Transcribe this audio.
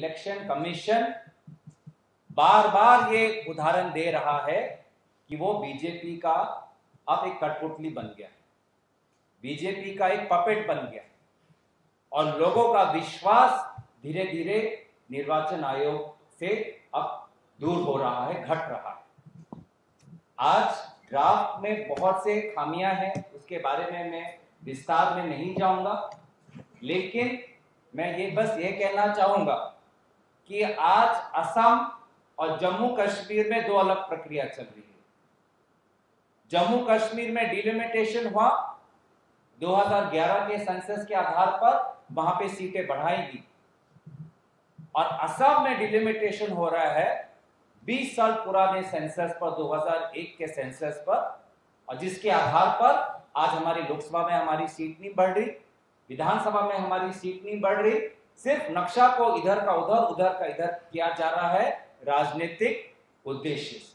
Election commission बार बार ये उदाहरण दे रहा है कि वो बीजेपी का अब एक कठपुतली बन गया बीजेपी का एक पपेट बन गया और लोगों का विश्वास धीरे धीरे निर्वाचन आयोग से अब दूर हो रहा है, घट रहा है। आज ड्राफ्ट में बहुत से खामियाँ हैं, उसके बारे में मैं विस्तार में नहीं जाऊँगा, लेकिन मैं ये बस ये कहना चाहूँगा कि आज असम और जम्मू कश्मीर में दो अलग प्रक्रिया चल रही है। जम्मू कश्मीर में डिलिमिटेशन हुआ। 2011 के सेंसस के आधार पर वहाँ पे सीटें बढ़ाएगी। और असम में डिलिमिटेशन हो रहा है। 20 साल पुराने सेंसस पर 2001 के सेंसस पर। और जिसके आधार पर आज हमारी लोकसभा में हमारी सीट नहीं बढ़ रही। विधानसभा में हमारी सीट नहीं बढ़ रही। सिर्फ़ नक्शा को इधर का उधर उधर का इधर किया जा रहा है राजनीतिक उद्देश्य से।